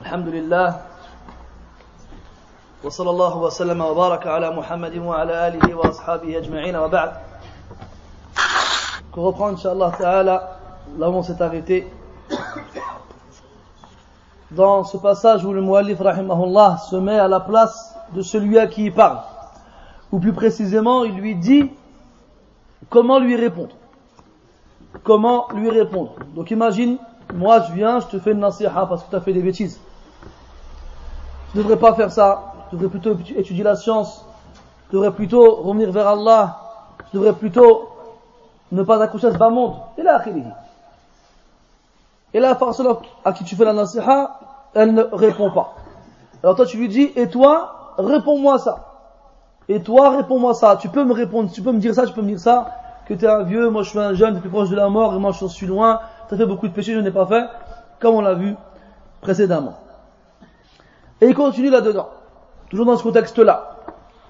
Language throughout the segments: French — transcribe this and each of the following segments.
الحمد لله وصلى الله وسلم وبارك على محمد وعلى آله وأصحابه أجمعين وبعد Pour reprendre, Inch'Allah Ta'ala, là où on s'est arrêté, dans ce passage où le Mu'allif Rahimahullah se met à la place de celui à qui il parle, ou plus précisément, il lui dit comment lui répondre. Comment lui répondre. Donc imagine, moi je viens, je te fais une nasiha parce que tu as fait des bêtises. Tu ne devrais pas faire ça, tu devrais plutôt étudier la science, tu devrais plutôt revenir vers Allah, tu devrais plutôt ne pas accoucher à ce bas monde. Et là, Et la personne à qui tu fais la nasiha, elle ne répond pas. Alors toi tu lui dis, et toi, réponds-moi ça. Et toi, réponds-moi ça. Tu peux me répondre, tu peux me dire ça, tu peux me dire ça, que tu es un vieux, moi je suis un jeune, tu es plus proche de la mort, et moi je suis loin, tu as fait beaucoup de péchés, je n'ai pas fait, comme on l'a vu précédemment. Et il continue là-dedans, toujours dans ce contexte-là.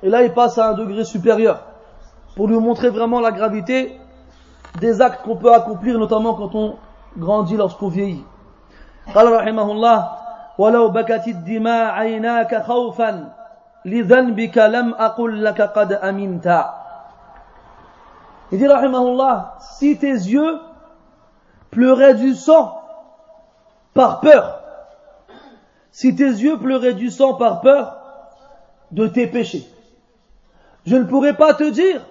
Et là, il passe à un degré supérieur, pour lui montrer vraiment la gravité des actes qu'on peut accomplir, notamment quand on grandit, lorsqu'on vieillit. قال رحمه الله ولو بكت الدماء عيناك خوفا لذنبك لم أقل لك قد أمنت Il dit rahimahullah, si tes yeux pleuraient du sang par peur, si tes yeux pleuraient du sang par peur de tes péchés, je ne pourrais pas te dire,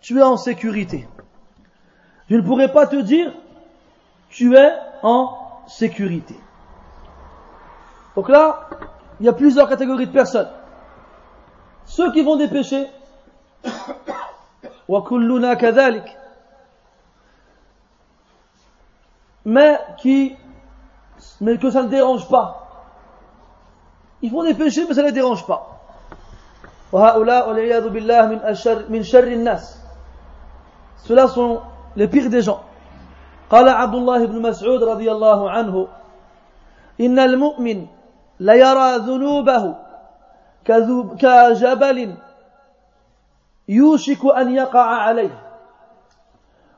tu es en sécurité. Je ne pourrais pas te dire, tu es en sécurité. Donc là, il y a plusieurs catégories de personnes. Ceux qui vont des péchés, mais qui mais que ça ne dérange pas. Ils font des péchés, mais ça ne les dérange pas. Ceux-là sont les pires des gens. قال عبد الله بن مسعود رضي الله عنه إن المؤمن ليرى ذنوبه كجبل يوشك أن يقع عليه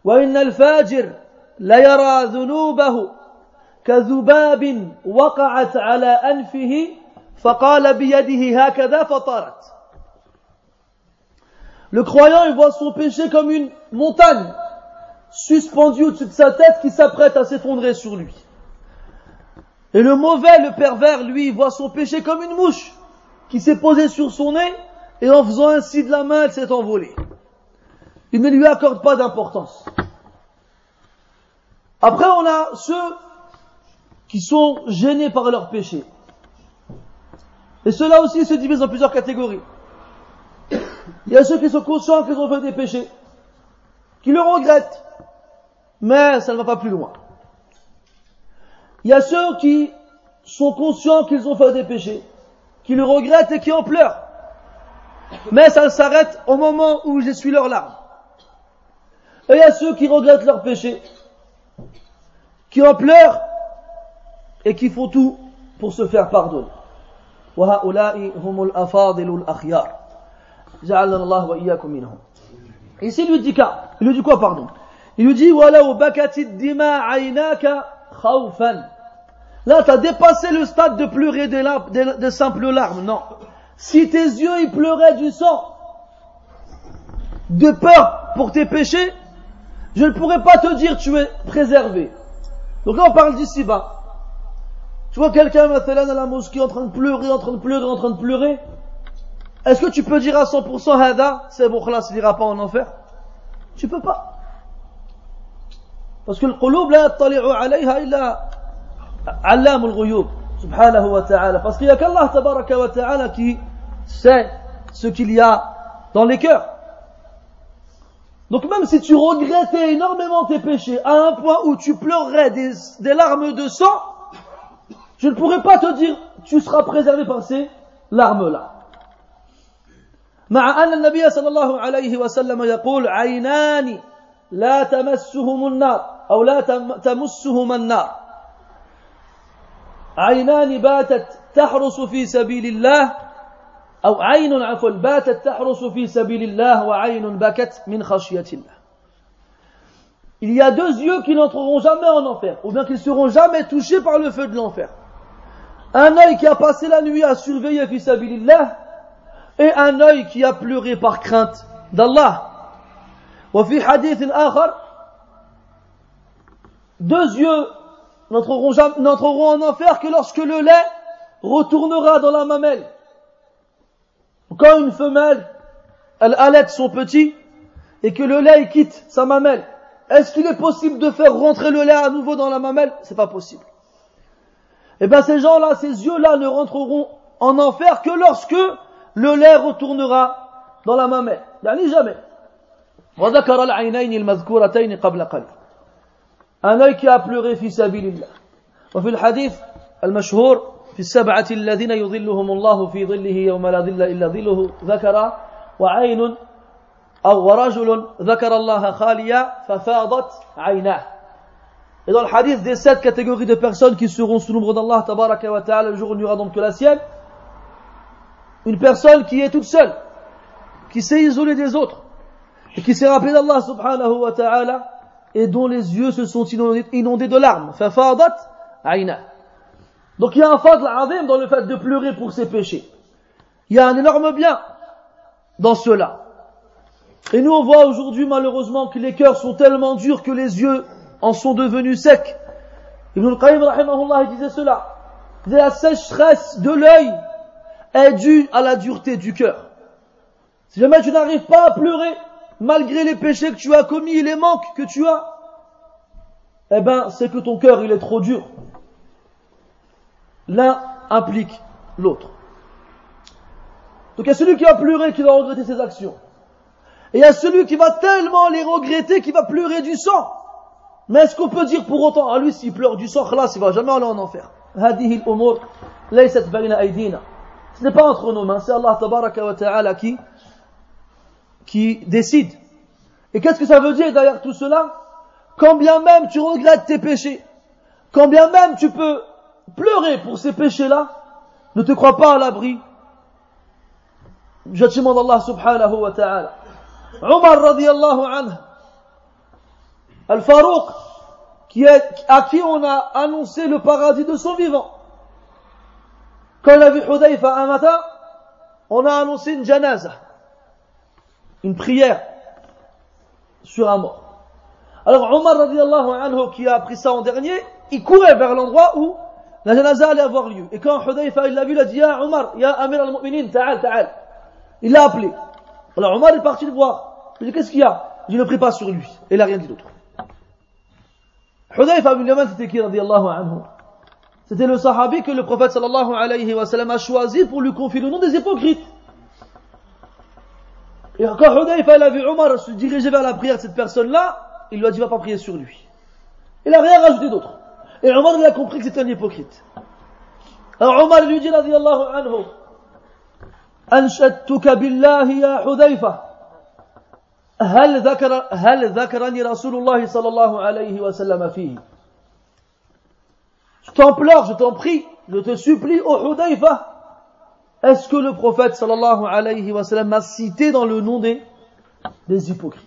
وإن الفاجر ليرى ذنوبه كذباب وقعت على أنفه فقال بيده هكذا فطارت Le croyant, il voit son péché comme une montagne suspendue au-dessus de sa tête qui s'apprête à s'effondrer sur lui. Et le mauvais, le pervers, lui, il voit son péché comme une mouche qui s'est posée sur son nez et en faisant ainsi de la main, elle s'est envolée. Il ne lui accorde pas d'importance. Après, on a ceux qui sont gênés par leur péché. Et ceux-là aussi se divisent en plusieurs catégories. Il y a ceux qui sont conscients qu'ils ont fait des péchés, qui le regrettent, mais ça ne va pas plus loin. Il y a ceux qui sont conscients qu'ils ont fait des péchés, qui le regrettent et qui en pleurent. Mais ça s'arrête au moment où j'essuie leurs larmes. Et il y a ceux qui regrettent leurs péchés, qui en pleurent et qui font tout pour se faire pardonner. Ici, il lui dit quoi? Il lui dit quoi, pardon? Il lui dit, Là, tu as dépassé le stade de pleurer des, larmes, de simples larmes. Non. Si tes yeux ils pleuraient du sang, de peur pour tes péchés, je ne pourrais pas te dire tu es préservé. Donc là on parle d'ici bas. Tu vois quelqu'un maintenant à la mosquée en train de pleurer, en train de pleurer, en train de pleurer. Est-ce que tu peux dire à 100% Hada, c'est bon, là, il pas en enfer? Tu peux pas. Parce que le qulub la yattali'u alayha illa allam al-ghuyub subhanahu wa ta'ala. Parce qu'il n'y a qu'Allah tabaraka wa ta'ala qui sait ce qu'il y a dans les cœurs. Donc même si tu regrettais énormément tes péchés à un point où tu pleurerais des larmes de sang, je ne pourrais pas te dire tu seras préservé par ces larmes-là. مع أن النبي صلى الله عليه وسلم يقول عينان لا تمسهم النار أو لا تمسهما النار عينان باتت تحرس في سبيل الله أو عين عفوا باتت تحرس في سبيل الله وعين بكت من خشية الله Il y a deux yeux qui n'entreront jamais en enfer, ou bien qui ne seront jamais touchés par le feu de l'enfer. un œil qui a passé la nuit à surveiller fisabilillah et un œil qui a pleuré par crainte d'Allah. وفي حديث آخر deux yeux n'entreront en enfer que lorsque le lait retournera dans la mamelle. Quand une femelle, elle allait son petit et que le lait quitte sa mamelle, est-ce qu'il est possible de faire rentrer le lait à nouveau dans la mamelle C'est pas possible. Eh bien ces gens-là, ces yeux-là ne rentreront en enfer que lorsque le lait retournera dans la mamelle. Yani jamais. Un œil qui a pleuré في سبيل الله. وفي الحديث المشهور في السبعة الذين يظلهم الله في ظله يوم لا ظل إلا ظله ذكر وعين أو ورجل ذكر الله خاليا ففاضت عيناه et dans le hadith des sept catégories de personnes qui seront sous l'ombre d'Allah tabaraka wa ta'ala le jour où il n'y aura donc que la sienne, une personne qui est toute seule, qui s'est isolée des autres, et qui s'est rappelée d'Allah subhanahu wa ta'ala, et dont les yeux se sont inondés, de larmes. Fafadat aina. Donc il y a un fadl azim dans le fait de pleurer pour ses péchés. Il y a un énorme bien dans cela. Et nous on voit aujourd'hui malheureusement que les cœurs sont tellement durs que les yeux en sont devenus secs. Ibn al-Qayyim disait cela. La sécheresse de l'œil est due à la dureté du cœur. Si jamais tu n'arrives pas à pleurer, malgré les péchés que tu as commis et les manques que tu as, eh ben, c'est que ton cœur, il est trop dur. L'un implique l'autre. Donc il y a celui qui va pleurer qui va regretter ses actions. Et il y a celui qui va tellement les regretter qu'il va pleurer du sang. Mais est-ce qu'on peut dire pour autant, à lui s'il pleure du sang, là, il va jamais aller en enfer. Ce n'est pas entre nos mains, c'est Allah wa ta'ala qui qui décide. Et qu'est-ce que ça veut dire derrière tout cela? Quand bien même tu regrettes tes péchés, quand bien même tu peux pleurer pour ces péchés-là, ne te crois pas à l'abri du d'Allah subhanahu wa ta'ala. Omar radiallahu anhu, Al-Farouq, qui est, à qui on a annoncé le paradis de son vivant. Quand il a vu Hudayfa un matin, on a annoncé une janaza une prière sur un mort. Alors Omar radiallahu anhu qui a appris ça en dernier, il courait vers l'endroit où la janaza allait avoir lieu. Et quand Hudayfa il l'a vu, il a dit Ya Omar, Ya Amir al-Mu'minin, ta'al, ta'al. Il l'a appelé. Alors Omar est parti le voir. Il dit Qu'est-ce qu'il y a? Il ne prie pas sur lui. Et il n'a rien dit d'autre. Hudayfa ibn Yaman, c'était qui radiallahu anhu C'était le sahabi que le prophète sallallahu alayhi wa sallam a choisi pour lui confier le nom des hypocrites. Et quand Hudayfa a vu Omar se diriger vers la prière de cette personne-là, il lui a dit va pas prier sur lui. Il n'a rien rajouté d'autre. Et Omar il a compris que c'était un hypocrite. Alors Omar lui dit radiallahu anhu أنشدتك بالله يا حذيفة هل ذكر هل ذكرني رسول الله صلى الله عليه وسلم فيه Je t'implore, je t'en prie, je te supplie, ô Hudayfa, est-ce que le prophète sallallahu alayhi wa sallam m'a cité dans le nom des, des hypocrites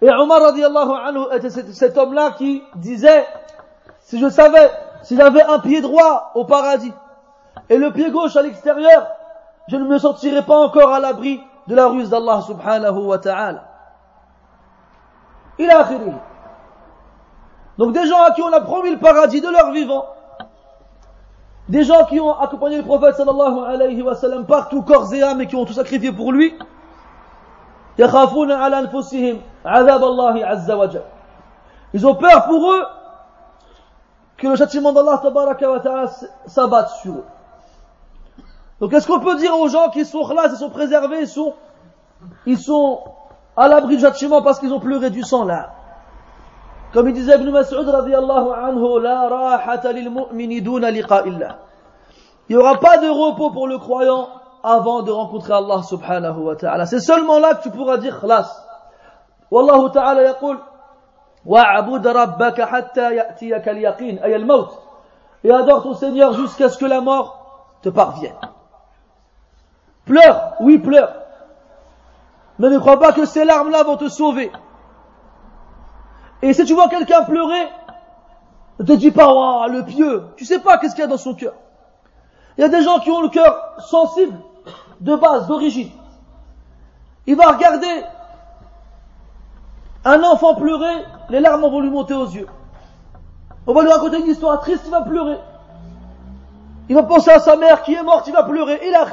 Et Omar radiallahu anhu était cet, homme-là qui disait, si je savais, si j'avais un pied droit au paradis et le pied gauche à l'extérieur, je ne me sentirais pas encore à l'abri de la ruse d'Allah subhanahu wa ta'ala. Il a Donc des gens à qui on a promis le paradis de leur vivant, des gens qui ont accompagné le prophète sallallahu alayhi wa sallam partout, corps et âme, et qui ont tout sacrifié pour lui. Ils ont peur pour eux que le châtiment d'Allah s'abatte sur eux. Donc est-ce qu'on peut dire aux gens qui sont là, ils sont préservés, ils sont, ils sont à l'abri du châtiment parce qu'ils ont pleuré du sang là? Comme il disait Ibn Mas'ud radiallahu anhu, la rahata lil mu'mini duna liqa illa. Il n'y aura pas de repos pour le croyant avant de rencontrer Allah subhanahu wa ta'ala. C'est seulement là que tu pourras dire khlas. Wallahu ta'ala yaqul, wa'abud rabbaka hatta ya'tiyaka al-yaqin, ay al-maut. Et adore ton Seigneur jusqu'à ce que la mort te parvienne. Pleure, oui pleure. Mais ne crois pas que ces larmes-là vont te sauver. Et si tu vois quelqu'un pleurer, Ne te dis pas, waouh, le pieux. Tu sais pas qu'est-ce qu'il y a dans son cœur. Il y a des gens qui ont le cœur sensible de base, d'origine. Il va regarder un enfant pleurer, les larmes vont lui monter aux yeux. On va lui raconter une histoire triste, il va pleurer. Il va penser à sa mère qui est morte, il va pleurer. Il a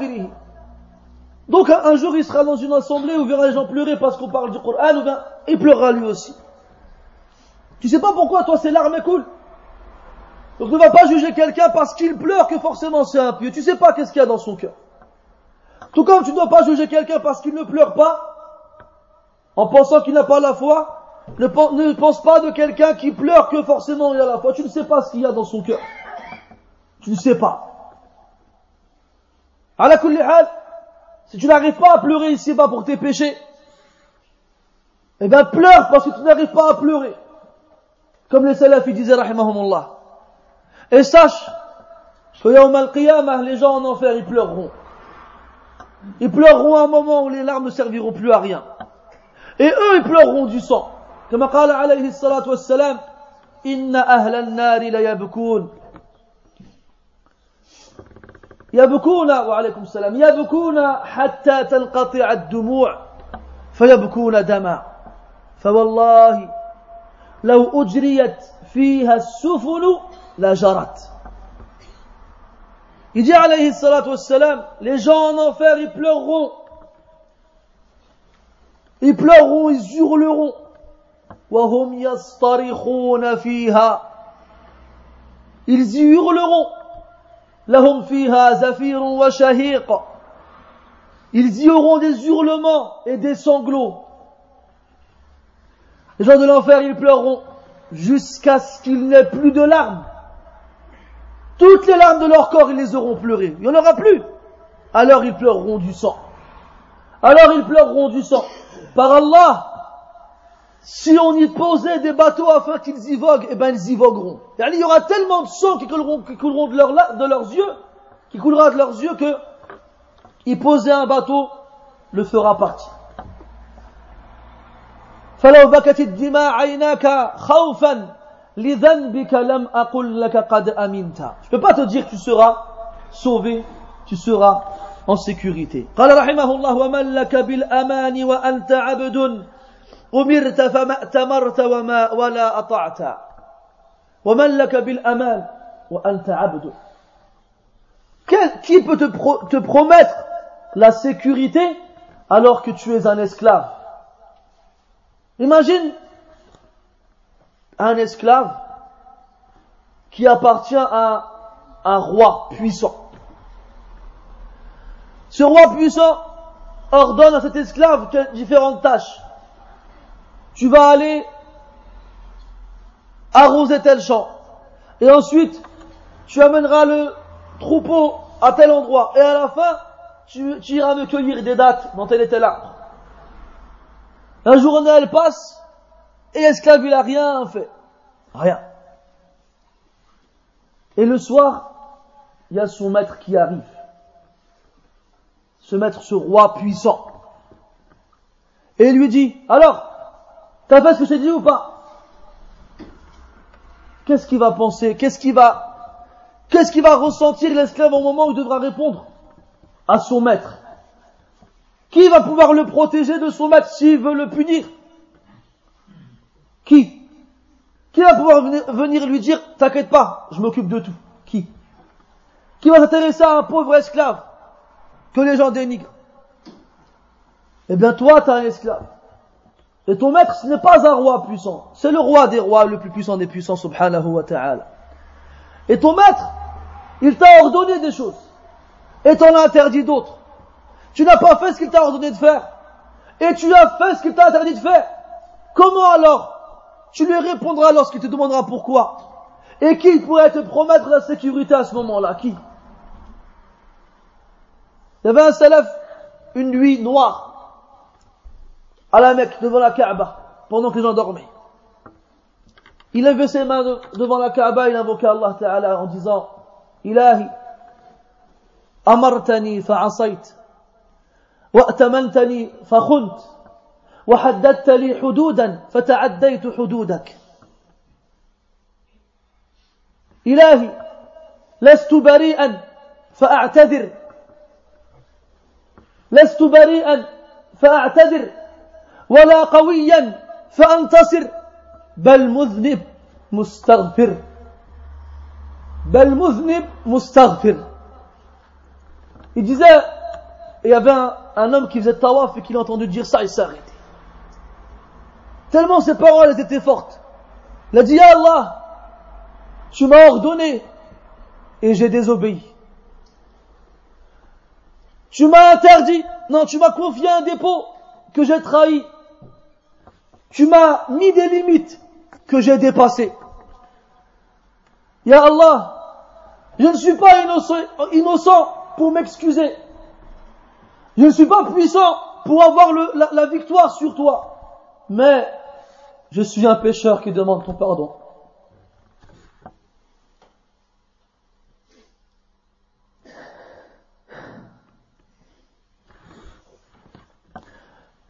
Donc un, jour il sera dans une assemblée où il verra les gens pleurer parce qu'on parle du Coran, ou bien il pleurera lui aussi. Tu sais pas pourquoi toi ces larmes coulent Donc ne va pas juger quelqu'un parce qu'il pleure que forcément c'est un pieux. Tu sais pas qu'est-ce qu'il y a dans son cœur. Tout comme tu ne dois pas juger quelqu'un parce qu'il ne pleure pas, en pensant qu'il n'a pas la foi, ne, pense pas de quelqu'un qui pleure que forcément il a la foi. Tu ne sais pas ce qu'il y a dans son cœur. Tu ne sais pas. À si tu n'arrives pas à pleurer ici-bas pour tes péchés, eh bien pleure parce que tu n'arrives pas à pleurer. Comme les salafis disaient, rahimahumullah. Et sache que yawm al-qiyamah, les gens en enfer, ils pleureront. Ils pleureront à un moment où les larmes ne serviront plus à rien. Et eux, ils pleureront du sang. Comme a dit alayhi salatu wassalam, Inna ahl nari la. يبكون وعليكم السلام يبكون حتى تنقطع الدموع فيبكون دما. فوالله لو أجريت فيها السفن لجرت. يجي عليه الصلاة والسلام les gens en enfer ils pleureront. Ils pleureront وهم يصطرخون فيها. Ils Ils y auront des hurlements et des sanglots. Les gens de l'enfer, ils pleureront jusqu'à ce qu'il n'ait plus de larmes. Toutes les larmes de leur corps, ils les auront pleurées. Il n'y en aura plus. Alors ils pleureront du sang. Alors ils pleureront du sang par Allah, si on y posait des bateaux afin qu'ils y voguent, eh ben ils y vogueront. Il y aura tellement de sang qui couleront, de, leurs yeux, qui coulera de leurs yeux que y poser un bateau le fera partie. Je ne peux pas te dire que tu seras sauvé, tu seras en sécurité. أمرت فما أتمرت وما ولا أطعت ومن لك بالأمان وأنت عبد Qui peut te, pro, te promettre la sécurité alors que tu es un esclave Imagine un esclave qui appartient à un roi puissant. Ce roi puissant ordonne à cet esclave différentes tâches. Tu vas aller arroser tel champ. Et ensuite, tu amèneras le troupeau à tel endroit. Et à la fin, tu, iras me cueillir des dates dans tel et tel arbre. La journée, elle passe, et l'esclave, il a rien fait. Rien. Et le soir, il y a son maître qui arrive se mettre ce roi puissant. Et il lui dit, alors, t'as fait ce que j'ai dit ou pas? Qu'est-ce qu'il va penser? Qu'est-ce qu'il va, qu'est-ce qu'il va ressentir l'esclave au moment où il devra répondre à son maître? Qui va pouvoir le protéger de son maître s'il veut le punir? Qui? Qui va pouvoir venir lui dire, t'inquiète pas, je m'occupe de tout Qui? Qui va s'intéresser à un pauvre esclave que les gens dénigrent? Eh bien, toi, tu es un esclave. Et ton maître, ce n'est pas un roi puissant. C'est le roi des rois, le plus puissant des puissants, subhanahu wa ta'ala. Et ton maître, il t'a ordonné des choses. Et t'en as interdit d'autres. Tu n'as pas fait ce qu'il t'a ordonné de faire. Et tu as fait ce qu'il t'a interdit de faire. Comment alors tu lui répondras lorsqu'il te demandera pourquoi? Et qui pourrait te promettre la sécurité à ce moment-là? Qui? Il y avait un salaf, une nuit noire, à la Mecque, devant la Kaaba, pendant que les gens. Il levait ses mains devant la Kaaba, il invoquait Allah Ta'ala en disant, Ilahi, فعصيت وأتمنتني فخنت وحددت لي حدودا فتعديت حدودك إلهي لست بريئا فأعتذر لست بريئا فأعتذر ولا قويا فأنتصر بل مذنب مستغفر بل مذنب مستغفر Il disait, il y avait un, un homme qui faisait tawaf et qui l'a entendu dire ça, il s'est arrêté. Tellement ses paroles elles étaient fortes. Il a dit, Ya Allah, tu m'as ordonné et j'ai désobéi. Tu m'as interdit, non, tu m'as confié un dépôt que j'ai trahi. tu m'as mis des limites que j'ai dépassées. Ya Allah, je ne suis pas innocent, pour m'excuser. Je ne suis pas puissant pour avoir la victoire sur toi. Mais je suis un pécheur qui demande ton pardon.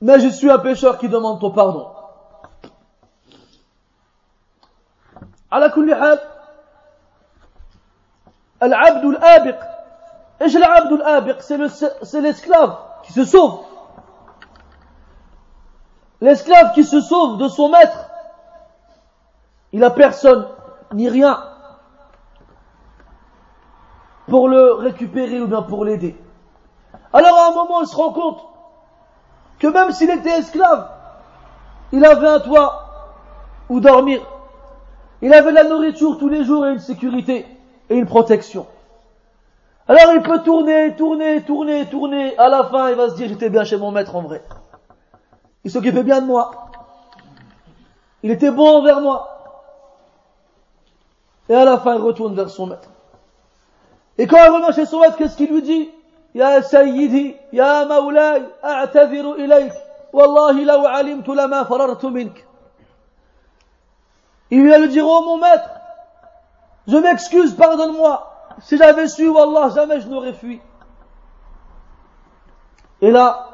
Mais je suis un pécheur qui demande ton pardon. على كل حال العبد الآبق ايش العبد الآبق c'est l'esclave qui se sauve l'esclave qui se sauve de son maître il a personne ni rien pour le récupérer ou bien pour l'aider alors à un moment il se rend compte que même s'il était esclave, il avait un toit où dormir. Il avait de la nourriture tous les jours et une sécurité et une protection. Alors il peut tourner, tourner, tourner, tourner. À la fin, il va se dire, j'étais bien chez mon maître en vrai. Il s'occupait bien de moi. Il était bon envers moi. Et à la fin, il retourne vers son maître. Et quand il revient chez son maître, qu'est-ce qu'il lui dit? Ya Sayyidi, Ya Maulay, a'tadhiru ilayk. Wallahi law alimtu lama farartu mink. Il vient lui dire, oh mon maître, je m'excuse, pardonne-moi. Si j'avais su, Wallah, jamais je n'aurais fui. Et là,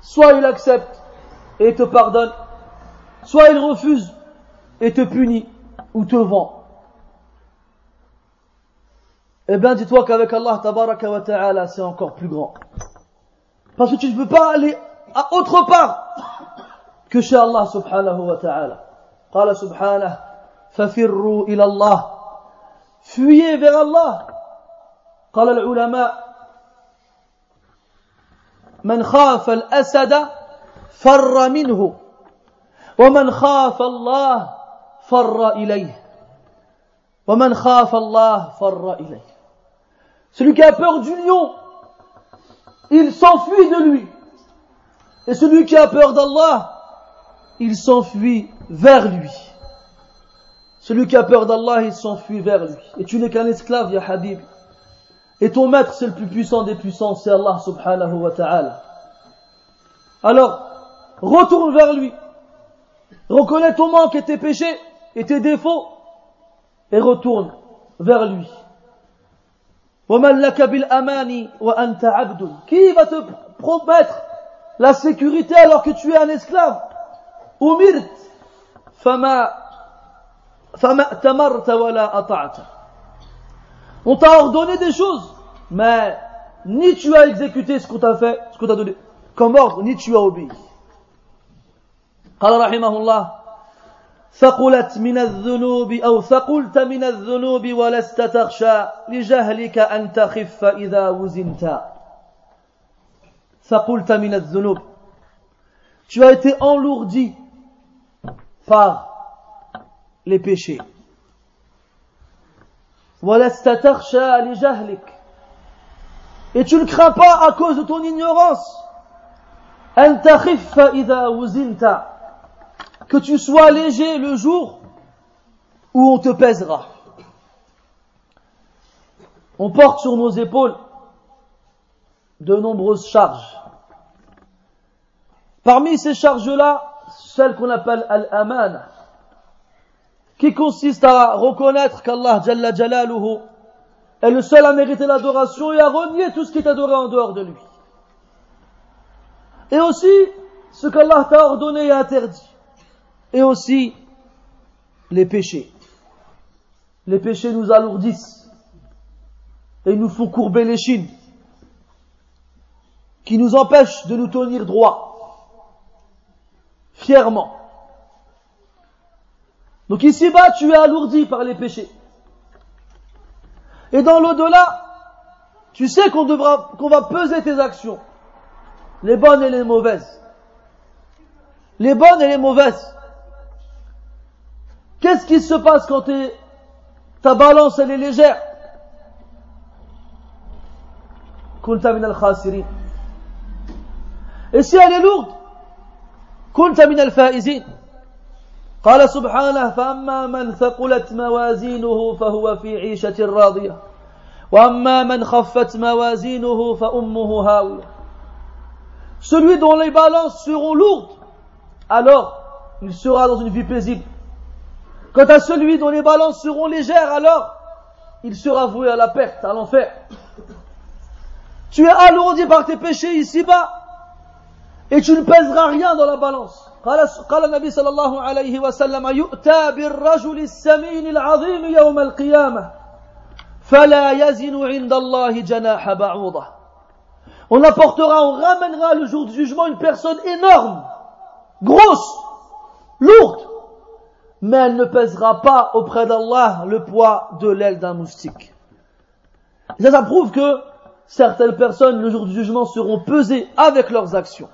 soit il accepte et te pardonne, soit il refuse et te punit ou te vend. Eh bien, dis-toi qu'avec Allah, tabaraka wa ta'ala, c'est encore plus grand. Parce que tu ne peux pas aller à autre part que chez Allah subhanahu wa ta'ala. قال سبحانه ففروا إلى الله. fuyez vers Allah قال العلماء من خاف الأسد فر منه ومن خاف الله فر إليه. ومن خاف الله فر إليه. Celui qui a peur du lion, il s'enfuit de lui. Et celui qui a peur d'Allah, il s'enfuit vers lui. Celui qui a peur d'Allah, il s'enfuit vers lui. Et tu n'es qu'un esclave, ya Habib. Et ton maître, c'est le plus puissant des puissants, c'est Allah subhanahu wa ta'ala. Alors, retourne vers lui. Reconnais ton manque et tes péchés et tes défauts. Et retourne vers lui. Qui va te promettre la sécurité alors que tu es un esclave? أمرت فما فما ائتمرت ولا أطعت. On t'a ordonné des choses, mais ni tu as exécuté ce qu'on t'a fait, ce qu'on t'a donné. Comme ordre, ni tu as obéi. قال رحمه الله ثقلت من الذنوب أو ثقلت من الذنوب ولست تخشى لجهلك أن تخف إذا وزنت. ثقلت من الذنوب. Tu as été enlourdi par les péchés. Et tu ne crains pas à cause de ton ignorance. Que tu sois léger le jour où on te pèsera. On porte sur nos épaules de nombreuses charges. Parmi ces charges-là, celle qu'on appelle al-aman, qui consiste à reconnaître qu'Allah Jalla Jalaluhu est le seul à mériter l'adoration et à renier tout ce qui est adoré en dehors de lui. Et aussi ce qu'Allah t'a ordonné et interdit et aussi les péchés. les péchés nous alourdissent et nous font courber les chines, qui nous empêchent de nous tenir droit, fièrement. Donc ici-bas, tu es alourdi par les péchés. Et dans l'au-delà, tu sais qu'on devra, qu'on va peser tes actions, les bonnes et les mauvaises. Les bonnes et les mauvaises. Qu'est-ce qui se passe quand ta balance elle est légère? Et si elle est lourde? كنت من الفائزين قال سبحانه فأما من ثقلت موازينه فهو في عيشة راضية وأما من خفت موازينه فأمه هاوية Celui dont les balances seront lourdes, alors il sera dans une vie paisible. Quant à celui dont les balances seront légères, alors il sera voué à la perte, à l'enfer. Tu es alourdi par tes péchés ici-bas et tu ne pèseras rien dans la balance. قال قال النبي صلى الله عليه وسلم يؤتى بالرجل السمين العظيم يوم القيامة فلا يزن عند الله جناح بعوضة On apportera, on ramènera le jour du jugement une personne énorme, grosse, lourde, mais elle ne pèsera pas auprès d'Allah le poids de l'aile d'un moustique. Et ça, ça prouve que certaines personnes, le jour du jugement, seront pesées avec leurs actions.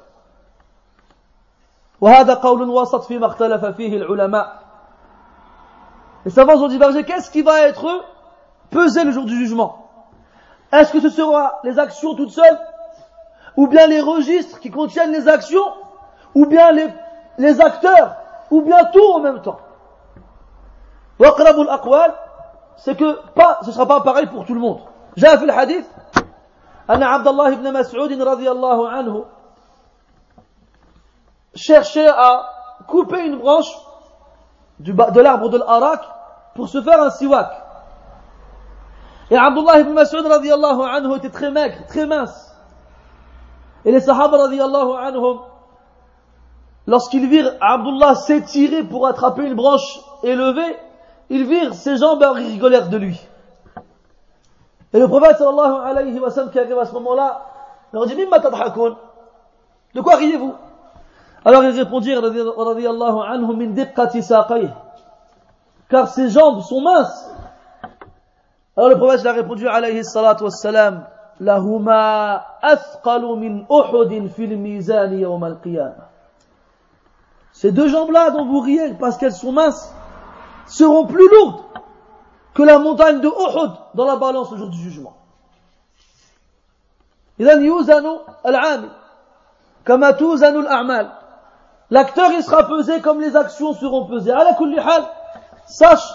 وهذا قول وسط فيما اختلف فيه العلماء Les savants ont divergé, qu'est-ce qui va être pesé le jour du jugement Est-ce que ce sera les actions toutes seules Ou bien les registres qui contiennent les actions Ou bien les, les acteurs Ou bien tout en même temps وأقرب الأقوال c'est que pas, ce sera pas pareil pour tout le monde. جاء في الحديث أن عبد الله بن مسعود رضي الله عنه cherchait à couper une branche de l'arbre de l'Arak pour se faire un siwak. Et Abdullah ibn Mas'ud radiallahu anhu était très maigre, très mince. Et les sahaba radiallahu anhum, lorsqu'ils virent Abdullah s'étirer pour attraper une branche élevée, ils virent ses jambes rigolèrent de lui. Et le prophète sallallahu alayhi wa sallam qui arrive à ce moment-là, leur dit, Mimma tadhakoun De quoi riez-vous? alors ils répondirent, car ses jambes sont minces. Alors le prophète a répondu, alayhi salatu wassalam, lahuma athqalu min uhudin fil mizan yawm al-qiyamah. Ces deux jambes-là dont vous riez parce qu'elles sont minces seront plus lourdes que la montagne de Uhud dans la balance au jour du jugement. إذن يوزن العامل كما توزن الأعمال L'acteur, il sera pesé comme les actions seront pesées. La sache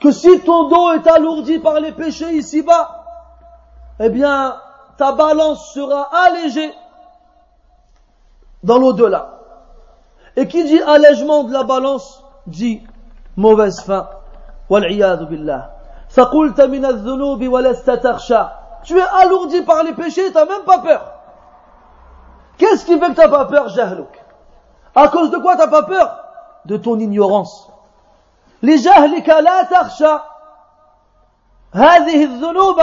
que si ton dos est alourdi par les péchés ici-bas, eh bien, ta balance sera allégée dans l'au-delà. Et qui dit allègement de la balance, dit mauvaise fin. billah. Tu es alourdi par les péchés, t'as même pas peur. Qu'est-ce qui fait que t'as pas peur, Jahlouk? à cause de quoi t'as pas peur De ton ignorance. لجهلك لا تخشى هذه الذنوب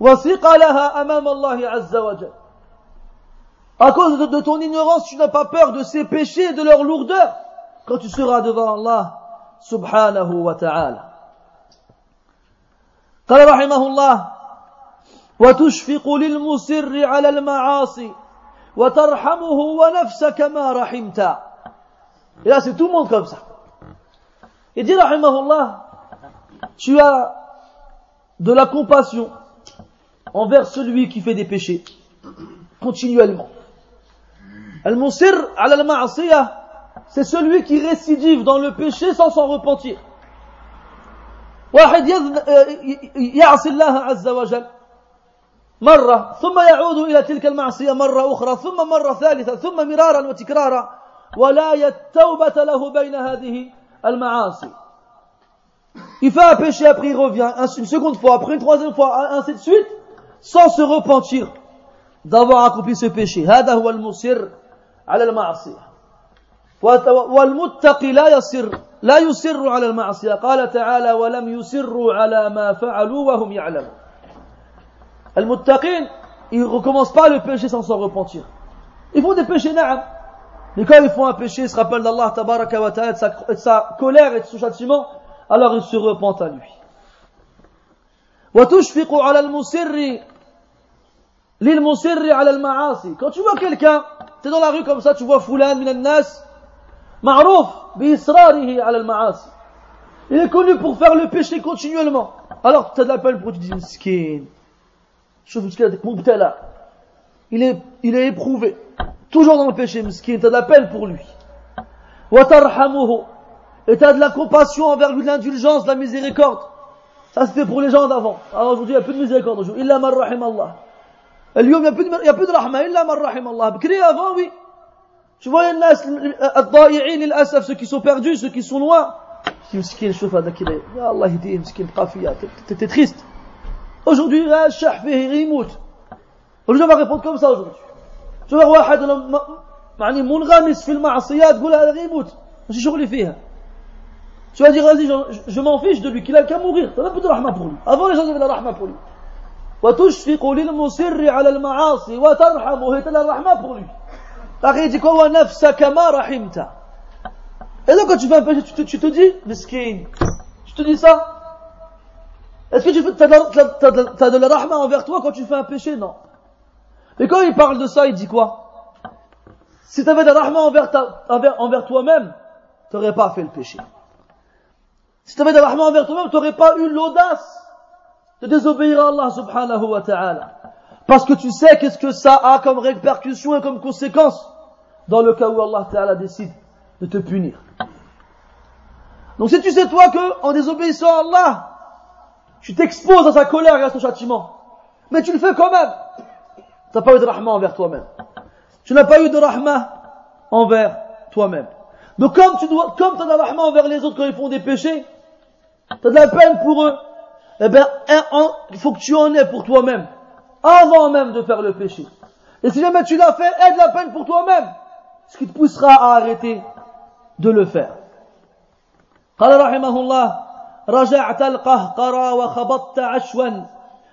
وثقلها أمام الله عز وجل À cause de, de ton ignorance, tu n'as pas peur de ces péchés, de leur lourdeur, quand tu seras devant Allah subhanahu wa ta'ala. قال رحمه الله وتشفق للمسر على المعاصي Et là, c'est tout le monde comme ça. Il dit, rahimahullah, tu as de la compassion envers celui qui fait des péchés continuellement. Al-Musir al-Ma'asiyah, c'est celui qui récidive dans le péché sans s'en repentir. واحد يعصي الله عز وجل مرة ثم يعود إلى تلك المعصية مرة أخرى ثم مرة ثالثة ثم مرارا وتكرارا ولا التوبة له بين هذه المعاصي. Il fait un péché, après il revient, une seconde fois, après une troisième fois, ainsi de suite, sans se repentir d'avoir accompli ce péché. هذا هو المصر على المعصية والمتقي لا يصر لا يصروا على المعصية قال تعالى ولم يصروا على ما فعلوا وهم يعلمون المتقين ils recommencent pas le péché sans s'en repentir ils font des péchés na'am mais quand ils font un péché ils se rappellent d'Allah tabaraka wa ta'ala de sa, de sa colère et de son châtiment alors ils se repentent à lui وتشفق على المسر للمسر على المعاصي quand tu vois quelqu'un tu es dans la rue comme ça tu vois fulan min nas معروف بإصراره على المعاصي il est connu pour faire le péché continuellement alors tu as de la peine pour tu dis miskin شوف مسكين مبتلى il est il est éprouvé toujours dans le péché miskin tu as de la peine pour lui وترحمه et tu as de la compassion envers lui de l'indulgence de la miséricorde ça c'était pour les gens d'avant alors aujourd'hui il n'y a plus de miséricorde aujourd'hui إلا من رحم الله اليوم il n'y a plus de rahma إلا من رحم الله بكري avant oui tu vois الناس الضائعين للاسف ceux qui sont perdus ceux qui sont loin مسكين شوف هذا كذا يا الله يهديه مسكين بقى فيها t'es triste Aujourd'hui الشح فيه يموت aujourd'hui on va répondre comme ça aujourd'hui tu vois واحد يعني منغمس في المعصيات تقول هذا يموت ماشي شغلي فيها tu vas dire vas-y je, je m'en fiche de lui qu'il a qu'à mourir t'as pas de rahma pour lui avant les gens avaient la rahma pour lui وتشفق للمصر على المعاصي وترحمه هي rahma pour lui il dit quoi rahimta. Et donc, quand tu fais un péché, tu te, dis, miskin. Tu te dis ça Est-ce que tu as, de, as de la rahma envers toi quand tu fais un péché? Non. Et quand il parle de ça, il dit quoi? Si tu avais de la rahma envers, envers, toi-même, tu n'aurais pas fait le péché. Si tu avais de la rahma envers toi-même, tu n'aurais pas eu l'audace de désobéir à Allah subhanahu wa ta'ala. Parce que tu sais qu'est-ce que ça a comme répercussion et comme conséquence dans le cas où Allah Ta'ala décide de te punir. Donc si tu sais toi que en désobéissant à Allah, tu t'exposes à sa colère et à son châtiment, mais tu le fais quand même, tu n'as pas eu de rahma envers toi-même. Tu n'as pas eu de rahma envers toi-même. Donc comme tu dois, comme tu as de la rahma envers les autres quand ils font des péchés, tu as de la peine pour eux, eh bien, il faut que tu en aies pour toi-même avant même de faire le péché. Et si jamais tu l'as fait, aie de la peine pour toi-même, ce qui te poussera à arrêter de le faire. قال رحمه الله رجعت القهقرى وخبطت عشوا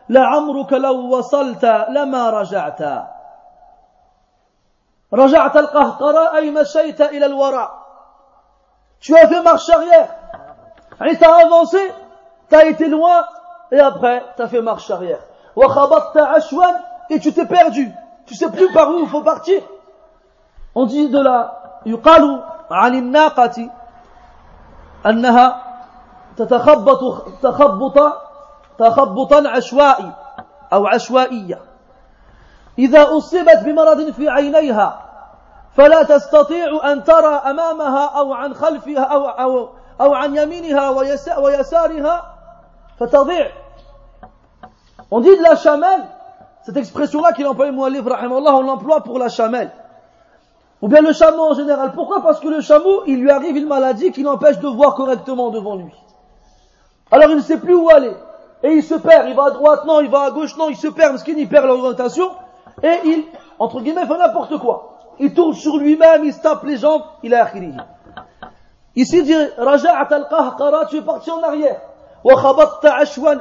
لعمرك لو وصلت لما رجعت رجعت القهقرى أي مشيت إلى الوراء tu as fait marche arrière tu as avancé tu as été loin et après tu as fait marche arrière et tu t'es perdu. Tu sais plus par où il faut partir. On dit de la يقال عن الناقة أنها تتخبط تخبط تخبطا عشوائي أو عشوائية إذا أصيبت بمرض في عينيها فلا تستطيع أن ترى أمامها أو عن خلفها أو, أو, أو عن يمينها ويسارها فتضيع On dit de la chamelle, cette expression-là qu'il emploie livre, on l'emploie pour la chamelle. Ou bien le chameau en général. Pourquoi Parce que le chameau, il lui arrive une maladie qui l'empêche de voir correctement devant lui. Alors il ne sait plus où aller. Et il se perd. Il va à droite, non, il va à gauche, non, il se perd parce qu'il perd l'orientation. Et il, entre guillemets, fait n'importe quoi. Il tourne sur lui-même, il se tape les jambes, il est akhiri. Ici, dit, Raja'at al tu es parti en arrière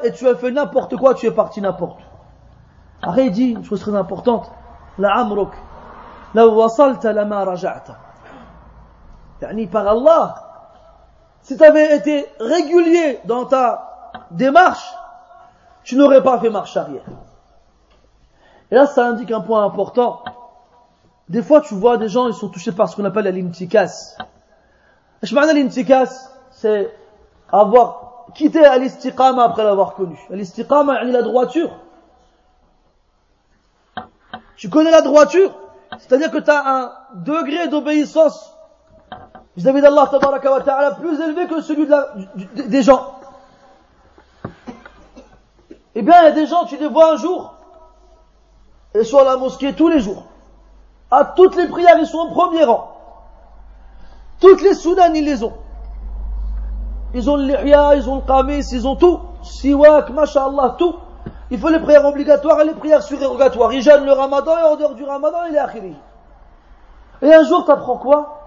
et tu as fait n'importe quoi, tu es parti n'importe où. Après il dit une chose très importante, la amruk, la wasalta lama raja'ta. Yani par Allah, si tu avais été régulier dans ta démarche, tu n'aurais pas fait marche arrière. Et là, ça indique un point important. Des fois, tu vois des gens, ils sont touchés par ce qu'on appelle la l'intikas. L'intikas, c'est avoir quitter à l'istiqama après l'avoir connu. L'istiqama, la droiture. Tu connais la droiture, c'est-à-dire que tu as un degré d'obéissance vis-à-vis d'Allah ta'ala plus élevé que celui de la, des gens. Eh bien, il y a des gens, tu les vois un jour, et sont à la mosquée tous les jours. À toutes les prières, ils sont au premier rang. Toutes les Soudanes, ils les ont. Ils ont le lihya, ils ont le qamis, ils ont tout. Siwak, mashallah, tout. Il faut les prières obligatoires et les prières surérogatoires. Ils jeûnent le ramadan et en dehors du ramadan, il est akhiri. Et un jour, tu apprends quoi?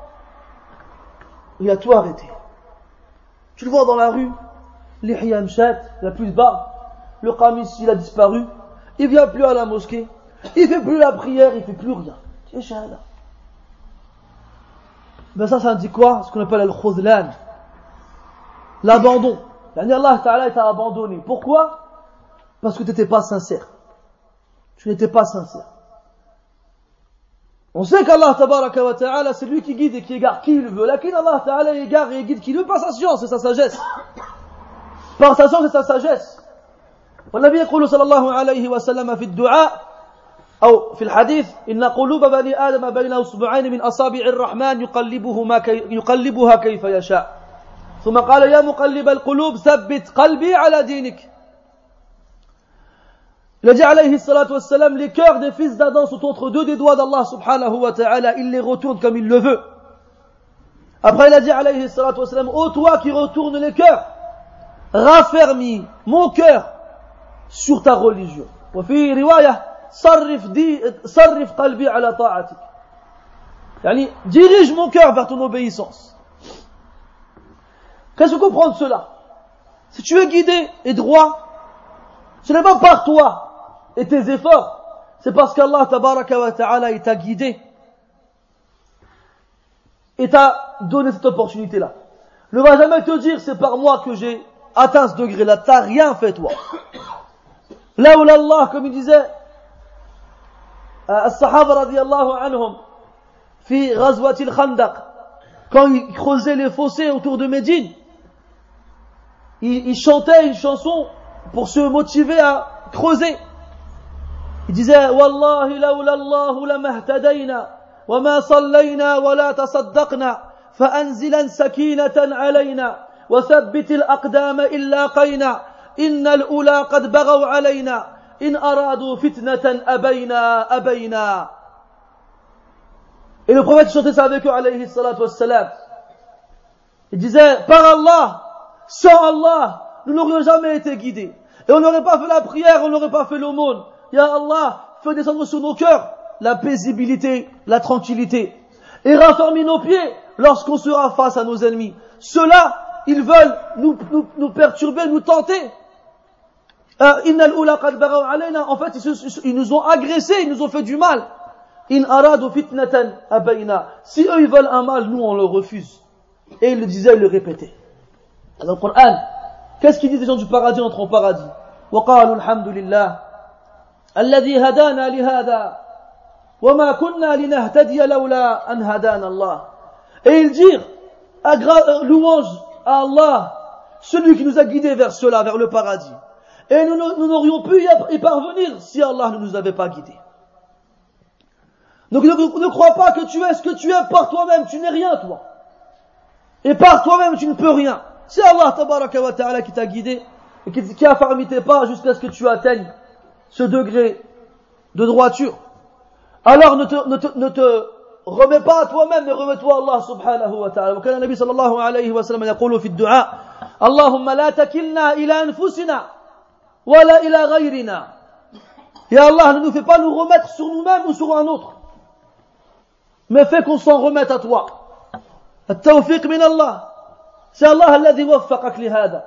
Il a tout arrêté. Tu le vois dans la rue, l'ihya mchat, il n'a plus de le qamis il a disparu, il vient plus à la mosquée, il fait plus la prière, il fait plus rien. Ben ça, ça dit quoi? Ce qu'on appelle le khuzlan. L'abandon. Allah Ta'ala t'a abandonné. Pourquoi? Parce que tu n'étais pas sincère. Tu n'étais pas sincère. On sait qu'Allah Ta'ala, c'est lui qui guide et qui égare qui il veut. Lakin Allah Ta'ala égare et guide qui il veut par sa science et sa sagesse. Par sa science et sa sagesse. والنبي يقول صلى الله عليه وسلم في الدعاء أو في الحديث إن قلوب بني آدم بين أصبعين من أصابع الرحمن يقلبه ما كي يقلبها يشاء ثم قال يا مقلب القلوب ثبت قلبي على دينك Il a dit alayhi salatu wassalam, les cœurs des fils d'Adam sont entre deux des doigts d'Allah subhanahu wa ta'ala, il les retourne comme il le veut. Après il a dit alayhi salatu wassalam, ô toi qui retourne les cœurs, raffermis mon cœur sur ta religion. وفي رواية صرف, دي صرف قلبي على طاعتك يعني dirige mon cœur vers ton obéissance Qu'est-ce que comprend de cela Si tu es guidé et droit, ce n'est pas par toi et tes efforts, c'est parce qu'Allah tabaraka wa ta'ala t'a guidé et t'a donné cette opportunité-là. Ne va jamais te dire c'est par moi que j'ai atteint ce degré-là, t'as rien fait toi. Là où Allah, comme il disait, الصحابة رضي الله عنهم في غزوة الخندق quand ils creusaient les fossés autour de Médine il, il chantait une chanson pour se motiver à creuser disait والله لولا الله لما اهتدينا وما صلينا ولا تصدقنا فأنزلا سكينة علينا وثبت الأقدام إلا قينا إن الأولى قد بغوا علينا إن أرادوا فتنة أبينا أبينا Et le prophète chantait ça avec eux, alayhi salatu wassalam. Il disait, par Allah, sans Allah, nous n'aurions jamais été guidés. Et on n'aurait pas fait la prière, on n'aurait pas fait l'aumône. Ya Allah, fais descendre sur nos cœurs la paisibilité, la tranquillité, et raffermis nos pieds lorsqu'on sera face à nos ennemis. Ceux-là, ils veulent nous, nous, nous, perturber, nous tenter. Euh, en fait, ils, nous ont agressés, ils nous ont fait du mal. In Si eux, ils veulent un mal, nous, on le refuse. Et ils le disaient, ils le répétaient. Dans le Coran, qu'est-ce qu'ils disent les gens du paradis, entre en paradis? الذي هدانا لهذا وما كنا لنهتدي لولا أن هدانا الله Et ils dirent, louange à Allah, celui qui nous a guidés vers cela, vers le paradis. Et nous n'aurions pu y parvenir si Allah ne nous avait pas guidés. Donc ne, ne crois pas que tu es ce que tu es par toi-même, tu n'es rien toi. Et par toi-même tu ne peux rien. C'est Allah wa ta'ala qui t'a guidé et qui, qui a fermé tes pas jusqu'à ce que tu atteignes ce degré de droiture. Alors ne te, ne te, ne te remets pas à toi-même, mais remets-toi à Allah subhanahu wa ta'ala. وكان النبي صلى الله عليه وسلم يقول في الدعاء اللهم لا تكلنا إلى أنفسنا ولا إلى غيرنا Ya Allah, ne nous fais pas nous remettre sur nous-mêmes ou sur un autre. Mais fais qu'on s'en remette à toi. التوفيق من الله. C'est Allah الذي وفقك لهذا.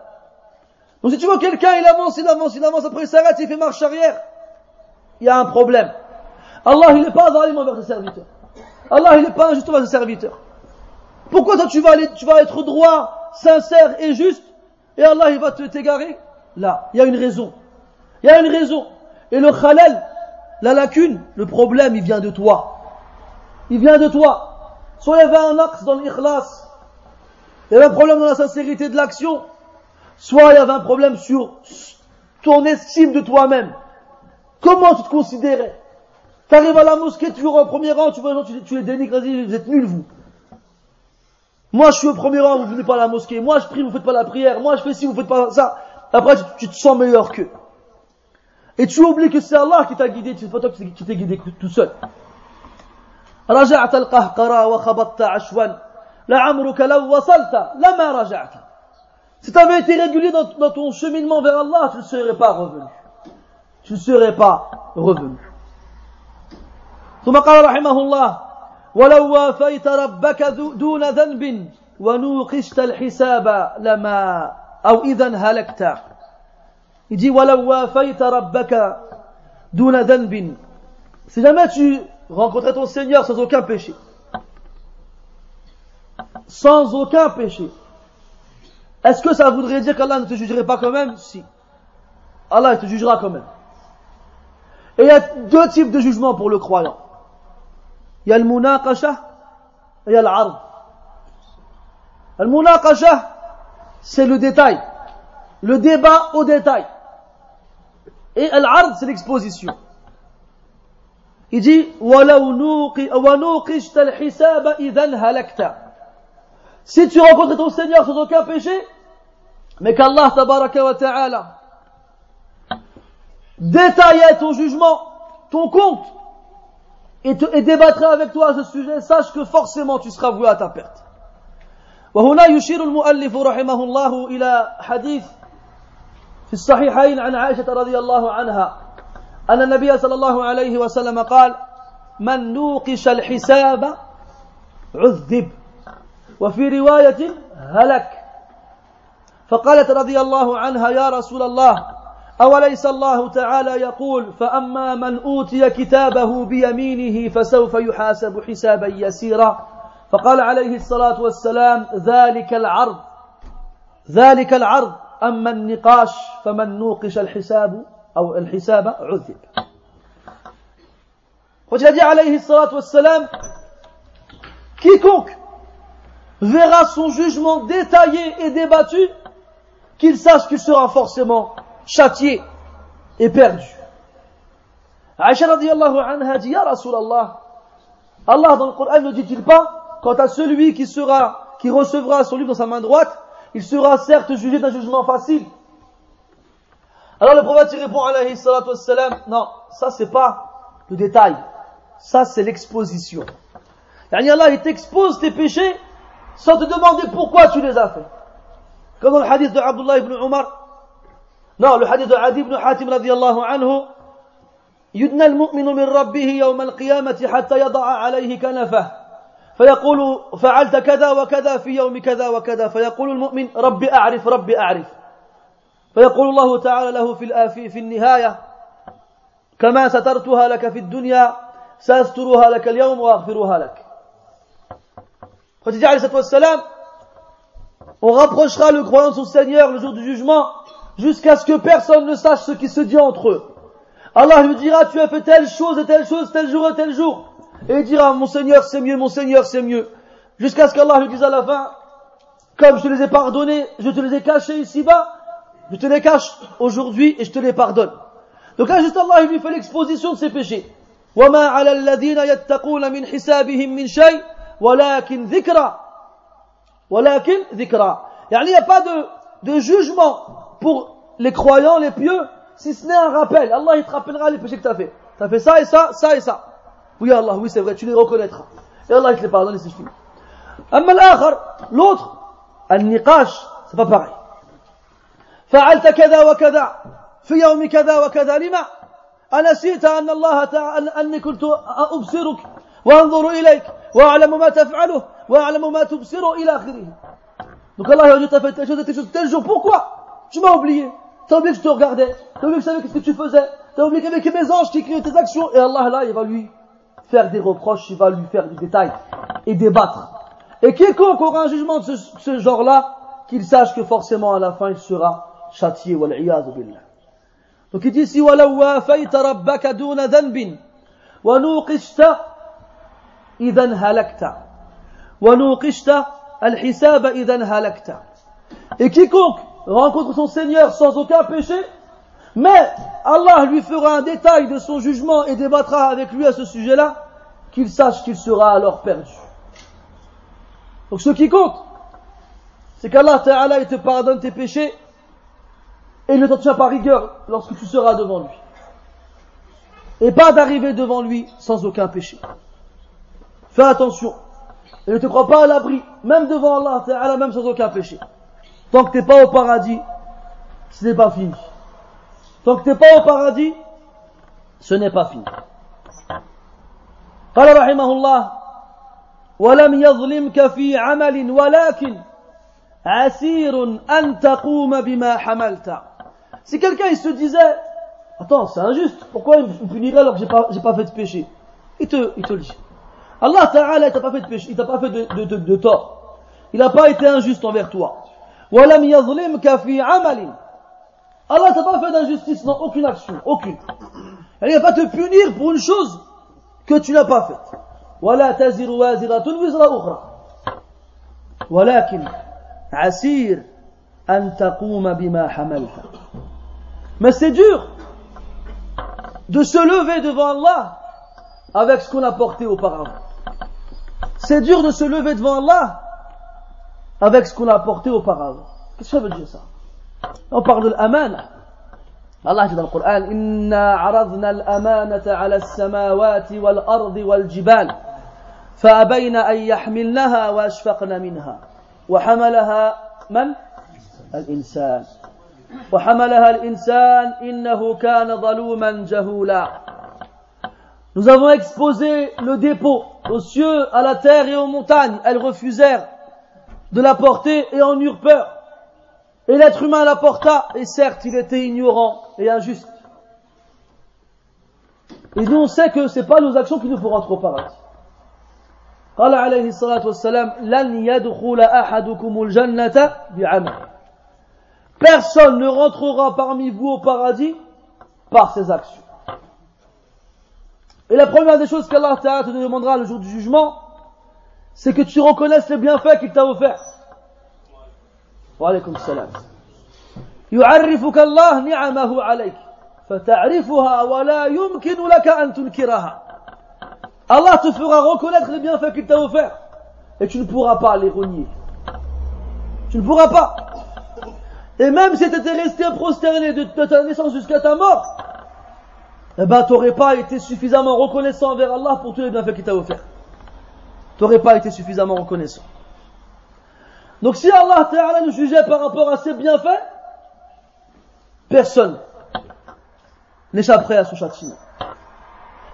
Donc si tu vois quelqu'un, il avance, il avance, il avance, après il s'arrête, il fait marche arrière, il y a un problème. Allah, il n'est pas zalim envers ses serviteurs. Allah, il n'est pas injuste envers ses serviteurs. Pourquoi toi tu vas aller, tu vas être droit, sincère et juste, et Allah, il va te t'égarer? Là, il y a une raison. Il y a une raison. Et le khalal, la lacune, le problème, il vient de toi. Il vient de toi. Soit il y avait un axe dans l'ikhlas, il y avait un problème dans la sincérité de l'action, soit il y avait un problème sur ton estime de toi-même. Comment tu te considérais Tu arrives à la mosquée, tu es au premier rang, tu vois les gens, tu, tu les dénigres, vous êtes nuls vous. Moi je suis au premier rang, vous venez pas à la mosquée. Moi je prie, vous faites pas la prière. Moi je fais ci, vous faites pas ça. Après tu, te sens meilleur qu'eux. Et tu oublies que c'est Allah qui t'a guidé, c'est pas toi qui t'es guidé tout seul. رجعت القهقرى وخبطت عشوا لعمرك لو وصلت لما رجعت Si tu avais été régulier dans, dans, ton cheminement vers Allah, tu ne serais pas revenu. Tu ne serais pas revenu. ثم قال رحمه الله ولو وافيت ربك دون ذنب ونوقشت الحساب لما أو إذا هلكت Il dit ولو وافيت ربك دون ذنب Si jamais tu rencontrais ton Seigneur sans aucun péché, sans aucun péché, est-ce que ça voudrait dire qu'Allah ne te jugerait pas quand même Si. Allah te jugera quand même. Et il y a deux types de jugements pour le croyant. Il y a le munaqasha et il y a l'ard. Le munaqasha, c'est le détail. Le débat au détail. Et l'ard, c'est l'exposition. Il dit Si tu rencontres ton Seigneur sans aucun péché, mais qu'Allah tabaraka wa ta'ala détaillait ton jugement, ton compte, et, te, et débattrait avec toi à ce sujet, sache que forcément tu seras voué à ta perte. وهنا يشير المؤلف رحمه الله إلى حديث في الصحيحين عن عائشة رضي الله عنها أن النبي صلى الله عليه وسلم قال من نوقش الحساب عذب وفي رواية هلك. فقالت رضي الله عنها يا رسول الله أوليس الله تعالى يقول فأما من أوتي كتابه بيمينه فسوف يحاسب حسابا يسيرا. فقال عليه الصلاة والسلام ذلك العرض ذلك العرض. أما النقاش فمن نوقش الحساب أو الحساب عذب. dit alayhi salatu wassalam, quiconque verra son jugement détaillé et débattu, qu'il sache qu'il sera forcément châtié et perdu. Aisha radiallahu anha dit, Ya Rasulallah, Allah dans le Coran ne dit-il pas, quant à celui qui sera, qui recevra son livre dans sa main droite, il sera certes jugé d'un jugement facile. Alors le prophète répond alayhi salatu wassalam, non, ça c'est pas le détail, ça c'est l'exposition. Allah il t'expose tes péchés sans te demander pourquoi tu les as fait. Comme dans le hadith de Abdullah ibn Umar, non, le hadith de Adi ibn Hatim radiallahu anhu, يدنى المؤمن من ربه يوم القيامة حتى يضع عليه كنفه فيقول فعلت كذا وكذا في يوم كذا وكذا فيقول المؤمن ربي أعرف ربي أعرف فيقول الله تعالى له في في النهاية كما سترتها لك في الدنيا سأسترها لك اليوم وأغفرها لك عليه الصلاة والسلام on rapprochera le croyant de son Seigneur le jour du jugement jusqu'à ce que personne ne sache ce qui se dit entre eux. Allah lui dira, tu as fait telle chose et telle chose, tel jour et tel jour. Et il dira, mon Seigneur c'est mieux, mon Seigneur c'est mieux. Jusqu'à ce qu'Allah lui dise à la fin, comme je te les ai pardonnés, je te les ai cachés ici-bas, je te les cache aujourd'hui et je te les pardonne. Donc là, juste Allah, il lui fait l'exposition de ses péchés. وما على الذين يتقون من حسابهم من شيء ولكن ذكرى ولكن ذكرى يعني il n'y a pas de, de jugement pour les croyants les pieux si ce n'est un rappel Allah il te rappellera les péchés que tu as fait tu as fait ça et ça, ça et ça oui Allah, oui c'est vrai, tu les reconnaîtras et Allah il te les pardonne c'est fini أما الآخر l'autre النقاش c'est pas pareil فعلت كذا وكذا في يوم كذا وكذا لما أنسيت أن الله تعالى أني كنت أبصرك وأنظر إليك وأعلم ما تفعله وأعلم ما تبصر إلى آخره Donc Allah a dit, t'as fait telle chose et telle chose tel jour. Pourquoi Tu m'as oublié. T'as oublié que je te regardais. T'as oublié que je savais ce que tu faisais. T'as oublié qu'avec mes anges qui écrivaient tes actions. Et Allah là, il va lui faire des reproches, il va lui faire des détails et débattre. Et quiconque aura un jugement de ce, ce genre-là, qu'il sache que forcément à la fin il sera châtié. billah. Donc il dit ici ولو وافيت ربك دون ذنب ونوقشت إذا هلكت ونوقشت الحساب إذا هلكت Et quiconque rencontre son Seigneur sans aucun péché, mais Allah lui fera un détail de son jugement et débattra avec lui à ce sujet-là, qu'il sache qu'il sera alors perdu. Donc ce qui compte, c'est qu'Allah Ta'ala te pardonne tes péchés et il ne t'en tient pas rigueur lorsque tu seras devant lui. Et pas d'arriver devant lui sans aucun péché. Fais attention. Et ne te crois pas à l'abri, même devant Allah Ta'ala, même sans aucun péché. Tant que tu n'es pas au paradis, ce n'est pas fini. Tant que tu n'es pas au paradis, ce n'est pas fini. قال رحمه الله ولم يظلمك في عمل ولكن عسير أن تقوم بما حملت Si quelqu'un il se disait Attends, c'est injuste, pourquoi il me punirait alors que j'ai pas, j'ai pas fait de péché il te, il te le dit. Allah Ta'ala, il t'a pas fait de péché, il t'a pas fait de, de, de, de tort. Il n'a pas été injuste envers toi. وَلَمْ يَظْلِمْكَ فِي عَمَلٍ Allah t'a pas fait d'injustice dans aucune action, aucune. Il va pas te punir pour une chose que tu n'as pas faite. ولا تزر وازرة وزر أخرى ولكن عسير أن تقوم بما حملت mais c'est dur de se lever devant Allah avec ce qu'on a porté auparavant C'est dur de se lever devant Allah avec ce qu'on a apporté auparavant. Qu'est-ce que ça veut dire ça? On parle de l'amana. Allah dit dans le Coran Inna aradna al-amanata ala samawati wal-ardi wal-jibal. فأبين أن يحملنها وأشفقن منها وحملها من؟ الإنسان وحملها الإنسان إنه كان ظلوما جهولا Nous avons exposé le dépôt aux cieux, à la terre et aux montagnes. Elles refusèrent de la porter et en eurent peur. Et l'être humain la porta, et certes, il était ignorant et injuste. Et nous, on sait que ce n'est pas nos actions qui nous feront rentrer au paradis. قال عليه الصلاة والسلام لن يدخل أحدكم الجنة بعمل Personne ne rentrera parmi vous au paradis par ses actions. Et la première des choses qu'Allah te demandera le jour du jugement, c'est que tu reconnaisses les bienfaits qu'il t'a offerts. Wa alaykum salam. يعرفك الله نعمه عليك فتعرفها ولا يمكن لك أن تنكرها Allah te fera reconnaître les bienfaits qu'il t'a offerts. Et tu ne pourras pas les renier. Tu ne pourras pas. Et même si tu étais resté prosterné de, ta naissance jusqu'à ta mort, eh ben, tu n'aurais pas été suffisamment reconnaissant envers Allah pour tous les bienfaits qu'il t'a offerts. Tu n'aurais pas été suffisamment reconnaissant. Donc si Allah Ta'ala nous jugeait par rapport à ses bienfaits, personne n'échapperait à son châtiment.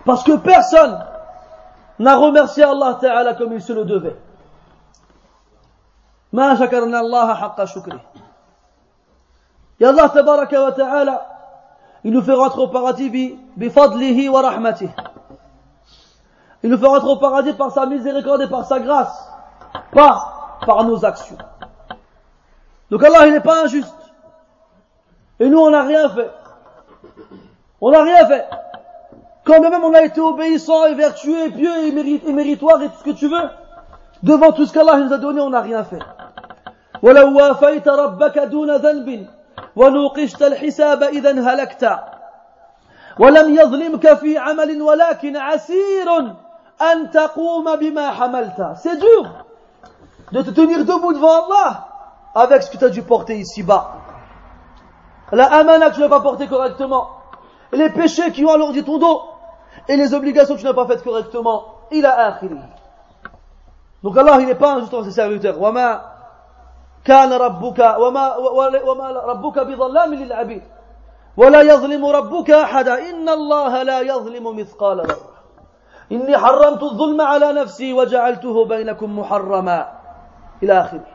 Parce que personne n'a remercié Allah Ta'ala comme il se le devait. ما شكرنا الله حق شكره يا الله تبارك وتعالى il nous fait rentrer au paradis bifadlihi wa rahmatih. Il nous fait rentrer au paradis par sa miséricorde et par sa grâce, pas par nos actions. Donc Allah, il n'est pas injuste. Et nous, on n'a rien fait. On n'a rien fait. Quand même on a été obéissant et vertueux et pieux et, et méritoire et tout ce que tu veux, devant tout ce qu'Allah nous a donné, on n'a rien fait. ولو وافيت ربك دون ذنب ونوقشت الحساب إذا هلكت ولم يظلمك في عمل ولكن عسير أن تقوم بما حملت c'est dur de te tenir debout devant Allah avec ce que tu as dû porter ici-bas la amana que tu n'as pas porté correctement les péchés qui ont alourdi ton dos et les obligations que tu n'as pas faites correctement, il a akhiri. Donc Allah, il n'est pas injuste envers ses serviteurs. كان ربك وما وما ربك بظلام للعبيد. ولا يظلم ربك أحدا. إن الله لا يظلم مثقال ذرة. إني حرمت الظلم على نفسي وجعلته بينكم محرما. إلى آخره.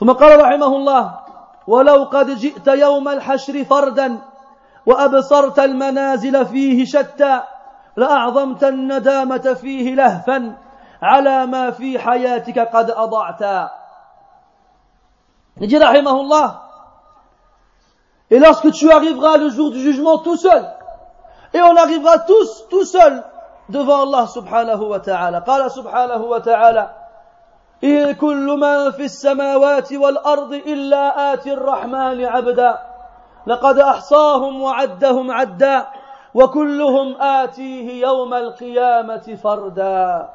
ثم قال رحمه الله ولو قد جئت يوم الحشر فردا وأبصرت المنازل فيه شتى لأعظمت الندامة فيه لهفا على ما في حياتك قد أضعت. Il رحمه الله. Et lorsque tu arriveras le jour du jugement tout seul, et on arrivera tous tout seul devant Allah subhanahu wa ta'ala. قال سبحانه وتعالى إن كل من في السماوات والأرض إلا آتي الرحمن عبدا لقد أحصاهم وعدهم عدا وكلهم آتيه يوم القيامة فردا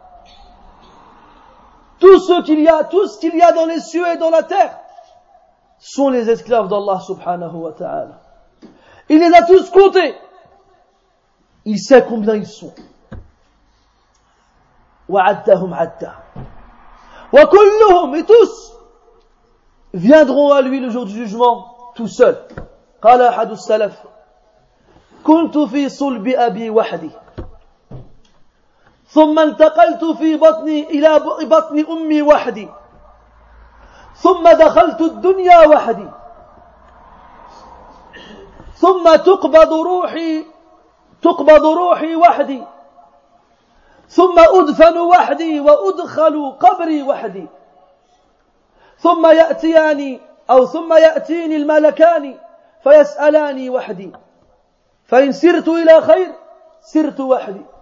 Tout ce qu'il y a, tout ce qu'il y a dans les cieux et dans la terre sont les esclaves d'Allah subhanahu wa ta'ala. Il les a tous comptés. Il sait combien ils sont. وعدهم عدا وكلهم et tous viendront à lui le jour du jugement tout seuls. قال أحد السلف كنت في صلب أبي وحدي ثم انتقلت في بطني إلى بطن أمي وحدي. ثم دخلت الدنيا وحدي. ثم تقبض روحي تقبض روحي وحدي. ثم أدفن وحدي وأدخل قبري وحدي. ثم يأتياني أو ثم يأتيني الملكان فيسألاني وحدي. فإن سرت إلى خير سرت وحدي.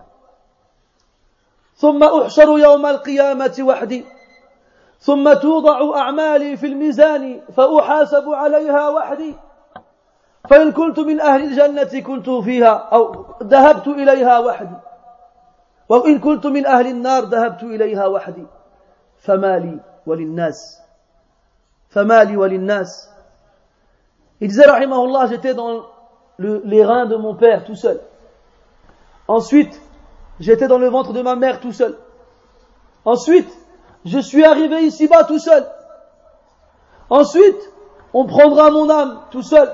ثم أحشر يوم القيامة وحدي. ثم توضع أعمالي في الميزان فأحاسب عليها وحدي. فإن كنت من أهل الجنة كنت فيها أو ذهبت إليها وحدي. وإن كنت من أهل النار ذهبت إليها وحدي. فما لي وللناس. فما لي وللناس. Il disait, rahimahullah, j'étais dans le, les reins de mon père tout seul. Ensuite, j'étais dans le ventre de ma mère tout seul. Ensuite, je suis arrivé ici-bas tout seul. Ensuite, on prendra mon âme tout seul.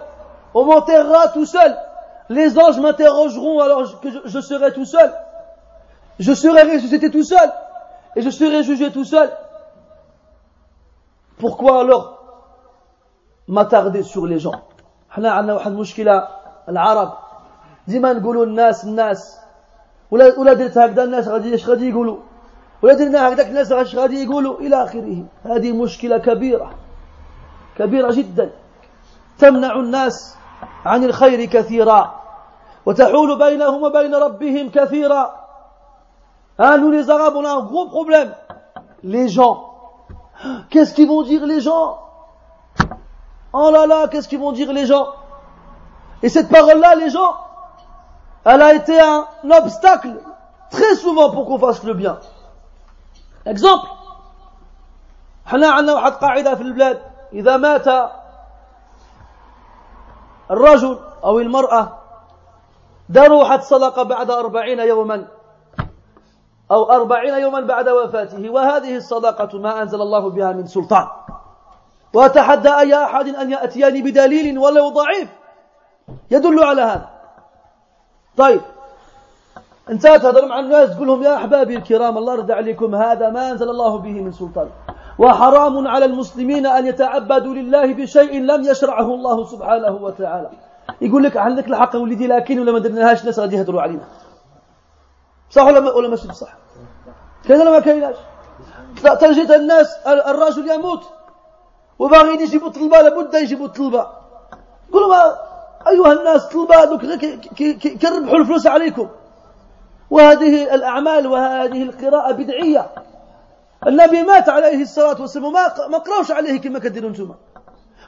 On m'enterrera tout seul. Les anges m'interrogeront alors que je, serai tout seul. Je serai ressuscité tout seul. Et je serai jugé tout seul. Pourquoi alors m'attarder sur les gens? ولا ولا درت هكذا الناس غادي اش غادي يقولوا؟ ولا درنا هكذاك الناس اش غادي يقولوا؟ إلى آخره. هذه مشكلة كبيرة. كبيرة جدا. تمنع الناس عن الخير كثيرا. وتحول بينهم وبين ربهم كثيرا. Hein, nous les Arabes, on a un gros problème. Les gens. Qu'est-ce qu'ils vont dire les gens? Oh là là, qu'est-ce qu'ils vont dire les gens? Et cette parole-là, les gens, elle a été un obstacle très souvent pour qu'on fasse le bien. Exemple. إحنا عندنا واحد قاعدة في البلاد إذا مات الرجل أو المرأة داروا واحد صدقة بعد أربعين يوما أو أربعين يوما بعد وفاته وهذه الصدقة ما أنزل الله بها من سلطان وأتحدى أي أحد أن يأتيني بدليل ولو ضعيف يدل على هذا طيب. انت تهضر مع الناس تقول لهم يا أحبابي الكرام الله رد عليكم هذا ما أنزل الله به من سلطان. وحرام على المسلمين أن يتعبدوا لله بشيء لم يشرعه الله سبحانه وتعالى. يقول لك عندك الحق ولدي لكن ولا ما درناهاش الناس غادي يهضروا علينا؟ صح ولا ولا ماشي بصح كاين ولا ما كايناش؟ تجد الناس الرجل يموت وباغيين يجيبوا طلبه لابد يجيبوا طلبه قولوا أيها الناس طلبه هذوك كيربحوا الفلوس عليكم. وهذه الأعمال وهذه القراءة بدعية. النبي مات عليه الصلاة والسلام وما ما قراوش عليه كما كديروا أنتم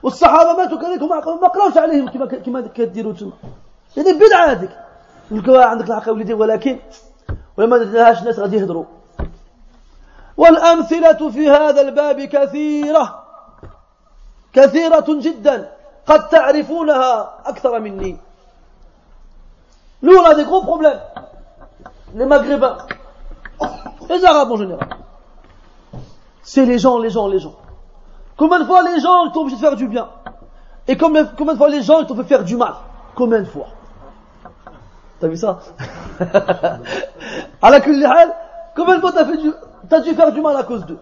والصحابة ماتوا كذلك ما قراوش عليهم كما كما كديروا أنتم يعني بدعة هذيك. عندك الحق ولدي ولكن ولما درناهاش الناس غادي يهضروا والأمثلة في هذا الباب كثيرة. كثيرة جدا. قد تعرفونها أكثر مني Nous, on a des gros problèmes. Les Maghrébins, les Arabes en général. C'est les gens, les gens, les gens. Combien de fois les gens t'ont obligé de faire du bien Et combien, combien de fois les gens ils t'ont fait faire du mal Combien de fois T'as vu ça À la hal, combien de fois t'as fait du, t'as dû faire du mal à cause d'eux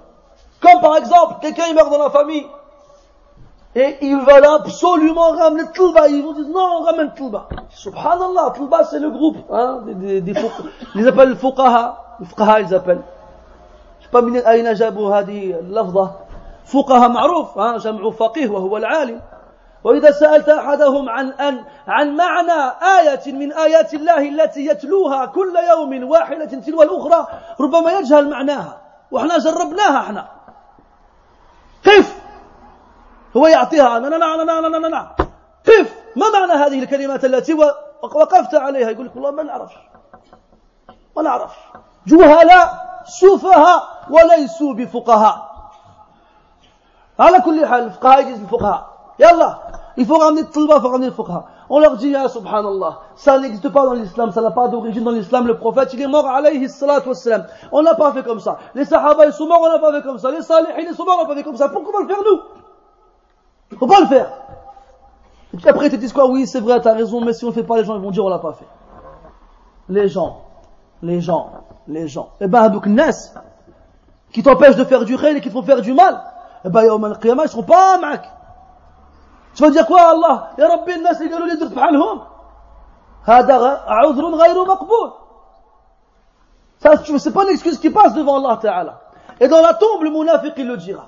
Comme par exemple, quelqu'un il meurt dans la famille et ils veulent absolument ramener Tulba. Ils vont dire non, on ramène Tulba. Subhanallah, Tulba c'est le groupe, hein, des, des, des ils appellent le fuqaha, le fuqaha ils appellent. Je sais pas من أين جابوا هذه اللفظة فقهاء معروف ها جمع فقيه وهو العالم وإذا سألت أحدهم عن أن عن معنى آية من آيات الله التي يتلوها كل يوم واحدة تلو الأخرى ربما يجهل معناها وإحنا جربناها إحنا قف هو يعطيها نا نا نا نا نا نا نا قف ما معنى هذه الكلمات التي وقفت عليها يقول لك والله ما نعرفش ما نعرفش جهلاء سفهاء وليسوا بفقهاء على كل حال الفقهاء يجلس الفقهاء يلا Tulba, il faut ramener le fuqaha. On leur dit, ah, subhanallah, ça n'existe pas dans l'islam, ça n'a pas d'origine dans l'islam, le prophète, il est mort, alayhi salatu wassalam. On n'a pas fait comme ça. Les sahaba, ils sont morts, on n'a pas fait comme ça. Les salihin, ils sont morts, on n'a pas fait comme ça. Pourquoi on va le faire nous Faut pas le faire. Et puis après, ils te disent quoi? Oui, c'est vrai, t'as raison, mais si on le fait pas, les gens, ils vont dire, on l'a pas fait. Les gens, les gens, les gens. Et ben, donc, Nes, qui t'empêchent de faire du khayr et qui te font faire du mal, et ben, yawm al-qiyamah, ils seront pas avec. Tu vas dire quoi, Allah? Ya Rabbi, Nes, les gars, les deux, bhalhum. Hada. Ça, c'est pas une excuse qui passe devant Allah Ta'ala. Et dans la tombe, le munafiq, il le dira.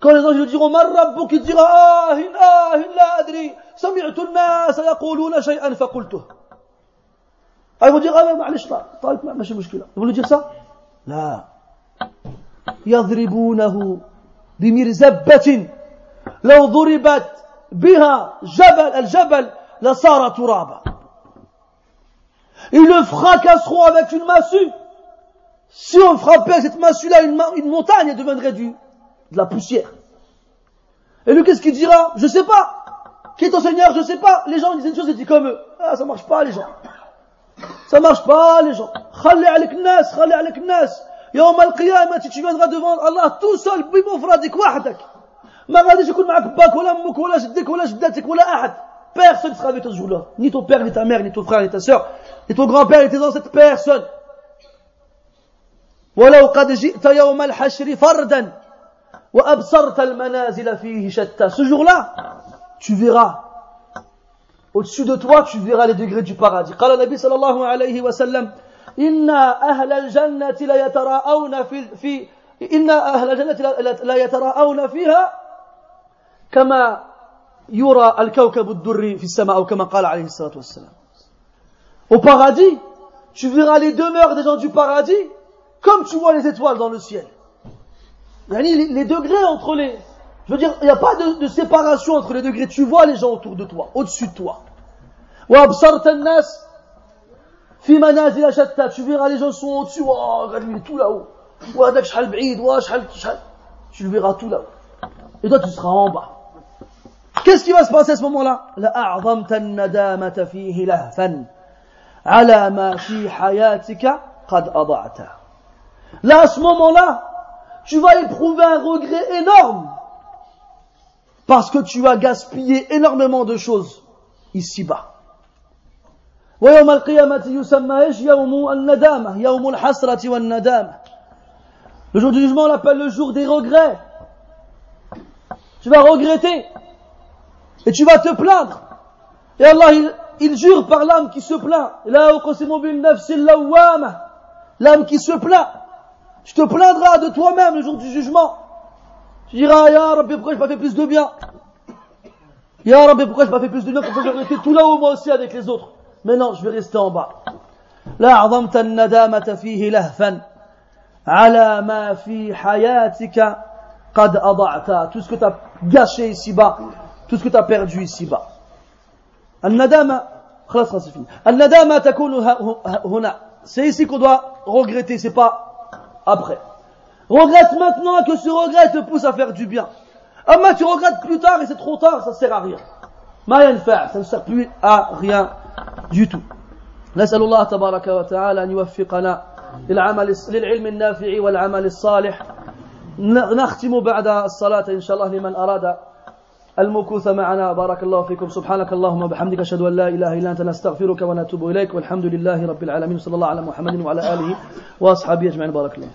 Quand les anges le diront, Man Rabbouk, il dira, Ah, ah, la adri, sami'tu الناس يقولون شيئا فقلته. Ah, ils vont dire, ah, معلش طيب ماشي مشكلة. Ils vont lui dire ça? لا. يضربونه بمرزبة لو ضربت بها جبل الجبل لصار ترابا. Ils le fracasseront avec une massue. Si on frappait cette massue-là une, une, montagne, deviendrait du, de la poussière. Et lui, qu'est-ce qu'il dira Je sais pas. Qui est ton Seigneur Je sais pas. Les gens disent une chose et disent comme eux. Ah, ça marche pas, les gens. Ça marche pas, les gens. Khalli alik nas, khalli alik nas. يوم القيامة tu viendras devant Allah tout seul بمفردك وحدك ما غاديش يكون معك باك ولا امك ولا جدك ولا جدتك ولا احد personne sera avec toi ce jour-là ni ton père ni ta mère ni ton frère ni ta sœur ni ton grand-père ni tes ancêtres personne ولو قد جئت يوم الحشر فردا ce jour-là tu verras au-dessus de toi tu verras les degrés du paradis قال النبي صلى الله عليه وسلم إن أهل الجنة لا يتراءون في, في إن أهل الجنة لا يتراءون فيها كما يرى الكوكب الدري في السماء أو كما قال عليه الصلاة والسلام au paradis tu verras les demeures des gens du paradis comme tu vois les étoiles dans le ciel. les degrés entre les. Je veux dire, il n'y a pas de, de, séparation entre les degrés. Tu vois les gens autour de toi, au-dessus de toi. Tu verras les gens sont au-dessus. Oh, regarde, il est tout là-haut. Tu le verras tout là-haut. Et toi, tu seras en bas. Qu'est-ce qui va se passer à ce moment-là? Là, à ce moment-là, tu vas éprouver un regret énorme. Parce que tu as gaspillé énormément de choses ici-bas. ويوم القيامة يسمى ايش يوم الندامة يوم الحسرة والندامة Le jour du jugement, on l'appelle le jour des regrets. Tu vas regretter. Et tu vas te plaindre. Et Allah, il, il jure par l'âme qui se plaint. L'âme qui se plaint. Tu te plaindras de toi-même le jour du jugement. Tu diras, Ya Rabbi, pourquoi je pas fait plus de bien Ya Rabbi, pourquoi je pas fait plus de bien Pourquoi je vais rester tout là-haut moi aussi avec les autres Mais non, je vais rester en bas. لا عظمت الندامة فيه لهفا على ما في حياتك قد أضعت tout ce que tu as gâché ici-bas tout ce que tu as perdu ici-bas الندامة خلاص خلاص fini الندامة تكون هنا c'est ici qu'on doit regretter c'est pas après. Regrette maintenant que ce regret te pousse à faire du bien. Ah, mais tu regrettes plus tard et c'est trop tard, ça sert à rien. ما ينفع ça ne sert plus à rien du tout. نسأل الله تبارك وتعالى أن يوفقنا للعمل للعلم النافع والعمل الصالح نختم بعد الصلاة إن شاء الله لمن أراد المكوث معنا. بارك الله فيكم. سبحانك اللهم وبحمدك أشهد أن لا إله إلا أنت نستغفرك ونتوب إليك والحمد لله رب العالمين صلى الله على محمد وعلى آله وأصحابه أجمعين. بارك الله